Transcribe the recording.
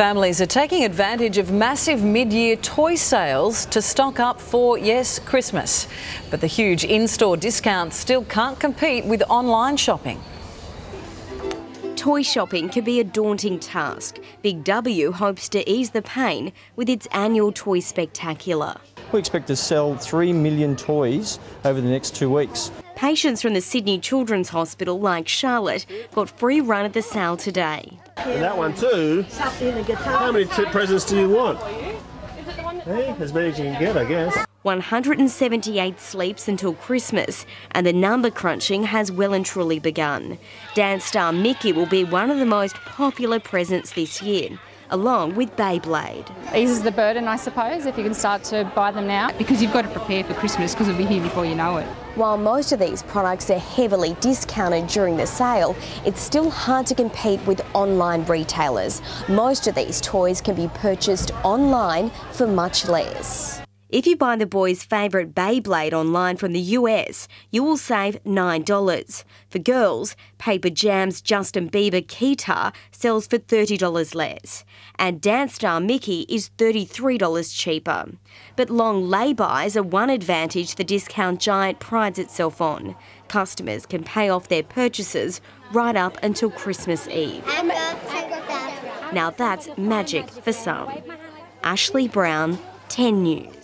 Families are taking advantage of massive mid year toy sales to stock up for, yes, Christmas. But the huge in store discounts still can't compete with online shopping. Toy shopping can be a daunting task. Big W hopes to ease the pain with its annual Toy Spectacular. We expect to sell 3 million toys over the next two weeks. Patients from the Sydney Children's Hospital, like Charlotte, got free run at the sale today. And that one too. How many presents do you want? Hey, as many as you can get, I guess. 178 sleeps until Christmas, and the number crunching has well and truly begun. Dance star Mickey will be one of the most popular presents this year, along with Beyblade. Eases the burden, I suppose, if you can start to buy them now. Because you've got to prepare for Christmas because it'll be here before you know it. While most of these products are heavily discounted during the sale, it's still hard to compete with online retailers. Most of these toys can be purchased online for much less. If you buy the boys' favourite Beyblade online from the US, you will save $9. For girls, Paper Jamz Justin Bieber Keytar sells for $30 less, and Dance Star Mickey is $33 cheaper. But long lay-bys are one advantage the discount giant prides itself on. Customers can pay off their purchases right up until Christmas Eve. Now that's magic for some. Ashley Brown, 10 News.